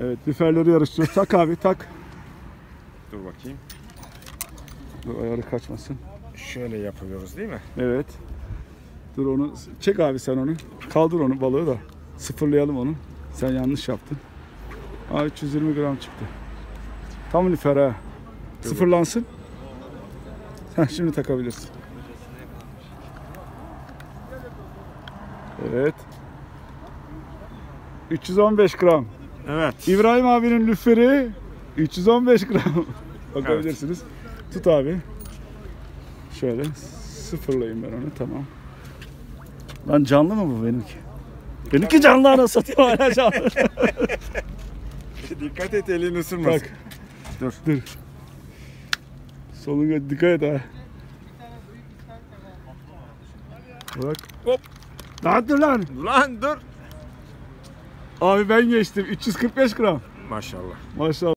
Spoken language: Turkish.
Evet lüferleri yarıştırıyoruz. Tak abi tak. Dur bakayım. Dur ayarı kaçmasın. Şöyle yapıyoruz değil mi? Evet. Dur onu çek abi sen onu. Kaldır onu balığı da. Sıfırlayalım onu. Sen yanlış yaptın. Aa 320 gram çıktı. Tam lüfer ha. Sıfırlansın. Heh, şimdi takabilirsin. Evet. 315 gram. Evet. İbrahim abinin lüferi 315 gram. Bakabilirsiniz. Tut abi. Şöyle sıfırlayayım ben onu tamam. Lan canlı mı bu benimki? Benimki canlı ana satayım hala canlı. Dikkat et elin ısınmasın. Bak. Dur. Dur. Soluna dikkat et ha. Bak. Hop. Lan dur lan. Lan dur. Abi ben geçtim. 345 gram. Maşallah. Maşallah.